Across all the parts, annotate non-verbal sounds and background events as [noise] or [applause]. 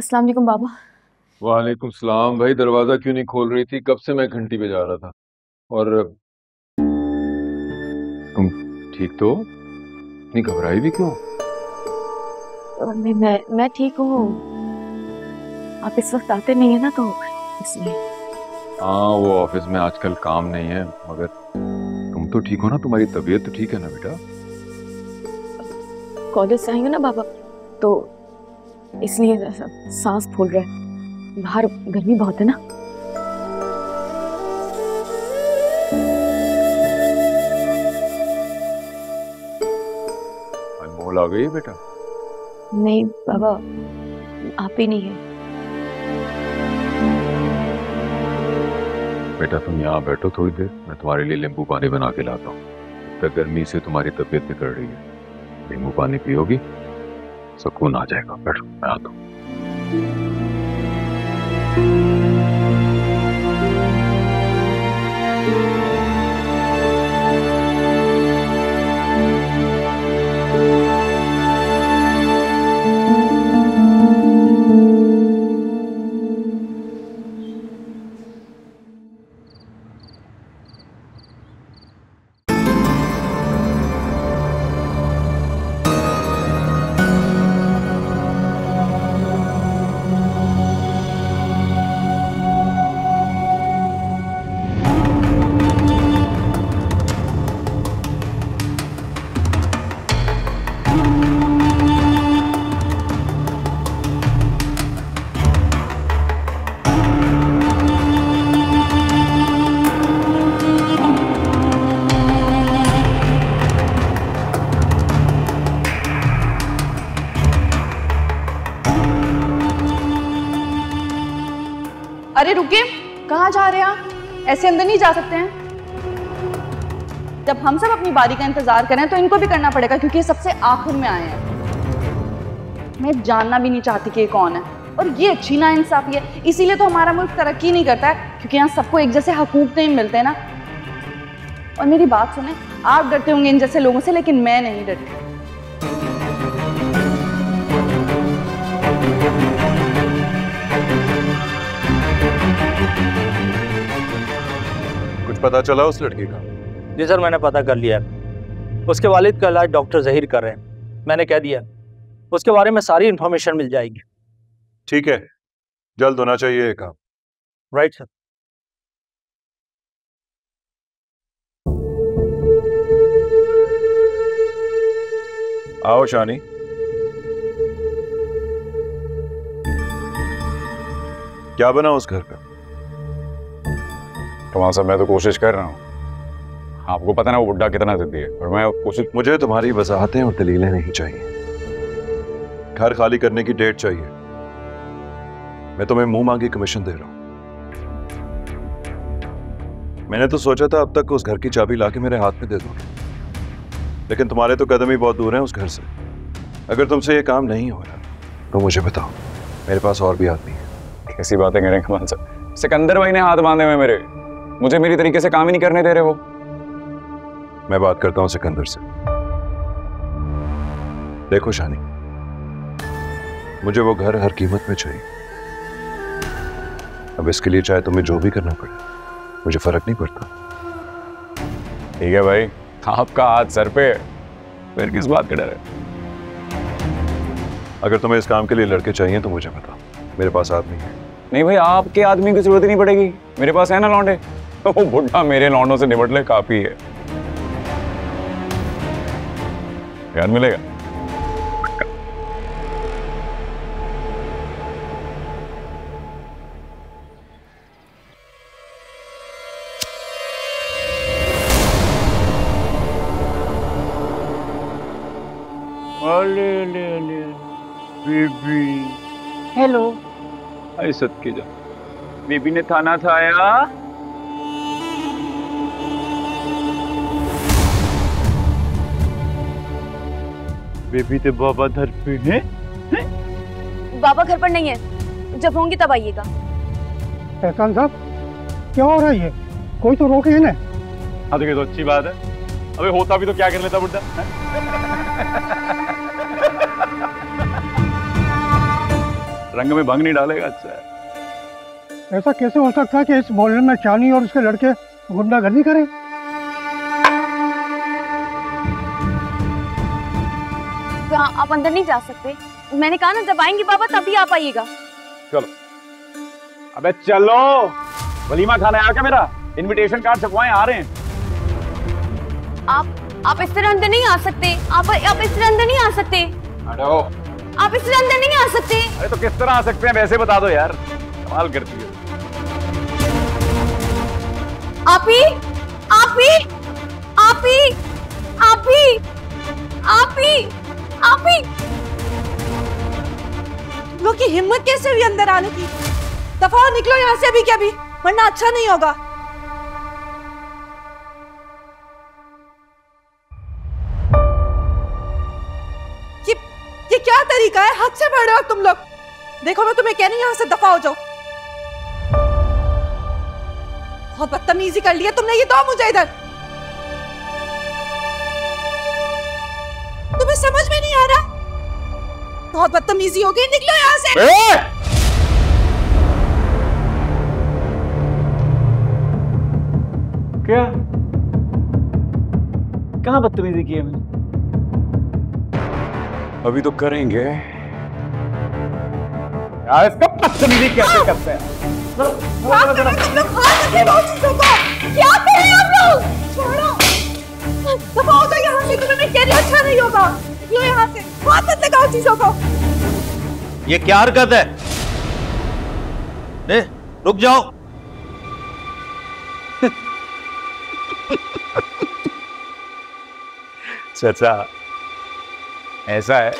अस्सलाम वालेकुम बाबा। वालेकुम सलाम। भाई दरवाज़ा क्यों नहीं खोल रही थी? कब से मैं घंटी पे जा रहा था। और तुम ठीक तो? इतनी घबराई भी क्यों? मैं मैं मैं ठीक हूँ। आप इस वक्त आते नहीं है ना तो इसलिए। हाँ वो ऑफ़िस में आजकल काम नहीं है मगर तुम तो ठीक हो ना? तुम्हारी तबीयत तो ठीक है ना बेटा? कॉलेज से आई हूँ ना बाबा? तो इसलिए सांस फूल रहा है। बाहर गर्मी बहुत है ना? अनमोल आ गई है बेटा। नहीं बाबा आप ही नहीं है। बेटा तुम यहाँ बैठो थोड़ी देर मैं तुम्हारे लिए नींबू पानी बना के लाता हूँ। तक गर्मी से तुम्हारी तबीयत बिगड़ रही है। नींबू पानी पियोगी? सुकून आ जाएगा। बैठो मैं आता हूँ। रुकिए कहाँ जा रहे हैं आप? ऐसे अंदर नहीं जा सकते हैं। जब हम सब अपनी बारी का इंतज़ार करें तो इनको भी करना पड़ेगा, क्योंकि ये सबसे आखिर में आए हैं। मैं जानना भी नहीं चाहती कि ये कौन है। और ये अच्छी ना इंसाफी है। इसीलिए तो हमारा मुल्क तरक्की नहीं करता है, क्योंकि यहाँ सबको एक जैसे हकूक नहीं मिलते ना। और मेरी बात सुने, आप डरते होंगे इन जैसे लोगों से, लेकिन मैं नहीं डरती। पता चला उस लड़की का? जी सर मैंने पता कर लिया है। उसके वालिद का इलाज डॉक्टर जहीर कर रहे हैं। मैंने कह दिया उसके बारे में सारी इन्फॉर्मेशन मिल जाएगी। ठीक है जल्द होना चाहिए काम। राइट सर आओ शानी। क्या बना उस घर का? कमाल साहब मैं तो कोशिश कर रहा हूँ। आपको पता ना वो बुड्ढा कितना जिद्दी है। और मैं कोशिश मुझे तुम्हारी वजाहतें और दलीलें नहीं चाहिए। घर खाली करने की डेट चाहिए। मैं तुम्हें मुँह मांगी कमीशन दे रहा हूँ। मैंने तो सोचा था अब तक उस घर की चाबी लाके मेरे हाथ में दे दोगे। लेकिन तुम्हारे तो कदम ही बहुत दूर हैं उस घर से। अगर तुमसे ये काम नहीं हो रहा तो मुझे बताओ मेरे पास और भी आदमी है। कैसी बातें करें कमाल साहब। सिकंदर भाई ने हाथ बांधे हुए मेरे। मुझे मेरी तरीके से काम ही नहीं करने दे रहे वो। मैं बात करता हूँ सिकंदर से। देखो शानी मुझे वो घर हर कीमत में चाहिए। अब इसके लिए चाहे तुम्हें जो भी करना पड़े मुझे फ़र्क नहीं पड़ता। ठीक है भाई आपका हाथ सर पे है। फिर किस बात का डर है? अगर तुम्हें इस काम के लिए लड़के चाहिए तो मुझे बताओ मेरे पास आदमी है। नहीं भाई आपके आदमी की ज़रूरत ही नहीं पड़ेगी। मेरे पास है ना लौंडे? [laughs] वो बुढ़ा मेरे लौंडों से निपट ले काफ़ी है। यार मिलेगा? अले अले अले बेबी। हेलो। आई सदके जा। बेबी ने थाना था बेबी ते बाबा धर पे ने बाबा घर पर नहीं है। जब होंगे तब आइएगा। एहसान साहब क्या हो रहा है ये? कोई तो रोके है ना? हाँ तो तो अच्छी बात है। अबे होता भी तो क्या कर लेता बुड्ढा? रंग में भंग नहीं डालेगा अच्छा है। ऐसा कैसे हो सकता है कि इस मोहल्ले में चानी और उसके लड़के गुंडागर्दी करें? आप अंदर नहीं जा सकते। मैंने कहा ना जब आएँगे बाबा तभी आप आइएगा। चलो। अबे चलो! वलीमा खाना है क्या मेरा? इनविटेशन कार्ड छपवाएँ आ रहे हैं। आप आप इस तरह अंदर नहीं आ सकते। आप आप इस तरह अंदर नहीं आ सकते। हटो आप इस तरह अंदर नहीं आ सकते। अरे तो किस तरह आ सकते हैं? वैसे बता दो यार। कमाल करती है। आप ही आप ही आप ही आप ही आप। ही आप ही लोग की हिम्मत कैसे हुई अंदर आने की? दफ़ा निकलो यहाँ से अभी के अभी, वरना अच्छा नहीं होगा। ये ये क्या तरीका है? हद से बढ़ रहे हो तुम लोग। देखो, मैं तुम्हें कह रही यहाँ से दफ़ा हो जाओ बहुत बदतमीजी कर लिया तुमने, ये दो मुझे इधर। तुम्हें समझ में नहीं आ रहा? बहुत बदतमीजी हो गई निकलो यहाँ से। ए! क्या? कहाँ बदतमीजी की है मैंने? अभी तो करेंगे। यार इसका बदतमीजी कैसे करते हैं? क्या कर रहे हो तुम लोग हाथ रखे दो चीज़ों को क्या कर रहे हो आप लोग? छोड़ो। दफ़ा हो जाओ यहाँ से तुम्हें हूँ अच्छा नहीं होगा निकलो यहाँ से हाथ मत लगाओ चीज़ों को ये क्या हरकत है? ए, रुक जाओ। चाचा ऐसा है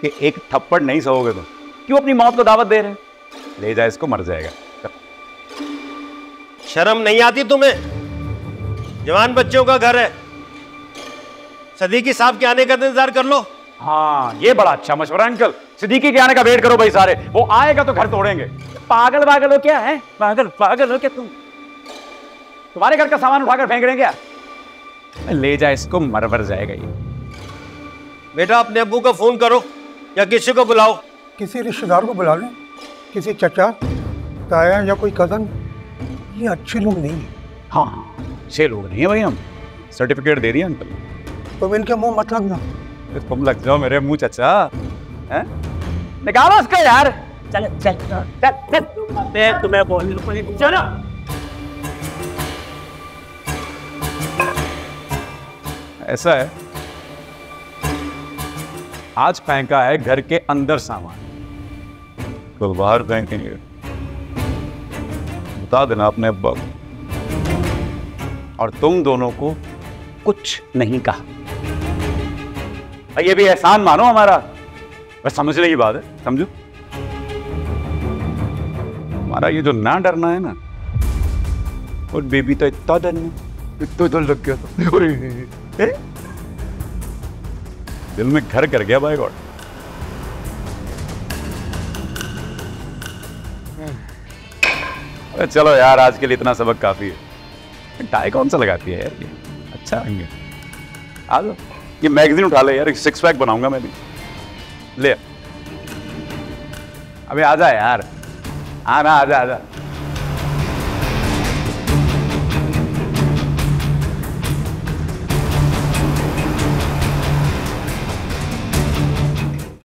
कि एक थप्पड़ नहीं सहोगे तुम। क्यों अपनी मौत को दावत दे रहे ले जाए इसको मर जाएगा। शर्म नहीं आती तुम्हें? जवान बच्चों का घर है। सदीकी साहब के आने का इंतज़ार कर लो। हाँ ये बड़ा अच्छा मशवरा अंकल। सिद्दीकी के आने का वेट करो भाई सारे। वो आएगा तो घर तोड़ेंगे। पागल पागल हो क्या है? पागल पागल हो क्या तुम? तुम्हारे घर का सामान उठाकर फेंक रहे क्या? ले जा इसको मर मर जाएगा ये। बेटा अपने अब्बू का फ़ोन करो या किसी को बुलाओ। किसी रिश्तेदार को बुला लें? किसी चचा ताया या कोई कज़न? ये अच्छे लोग नहीं है। हाँ छह लोग नहीं है भाई हम। सर्टिफिकेट दे दिया अंकल। तुम इनके मुँह मत लगना तुम लग जाओ मेरे मुँह, चचा। निकालो उसको यार। चल चल चल चल मैं तुम्हें बोल चलो। ऐसा है। आज फेंका है घर के अंदर सामान। कल बाहर फेंकेंगे। बता देना अपने अब्बा को। और तुम दोनों को कुछ नहीं कहा। ये भी एहसान मानो हमारा। बस समझने की बात है, समझो। हमारा ये जो ना डरना है ना, और बेबी तो इतना डरना इतना डर लग गया था। दिल में घर कर गया बाय गॉड चलो यार, आज के लिए इतना सबक काफ़ी है। टाई कौन सा लगाती है यार ये। अच्छा है। आ जाओ। ये मैगजीन उठा ले यार सिक्स पैक बनाऊँगा मैं भी। ले। अबे आजा यार। आना आजा आजा।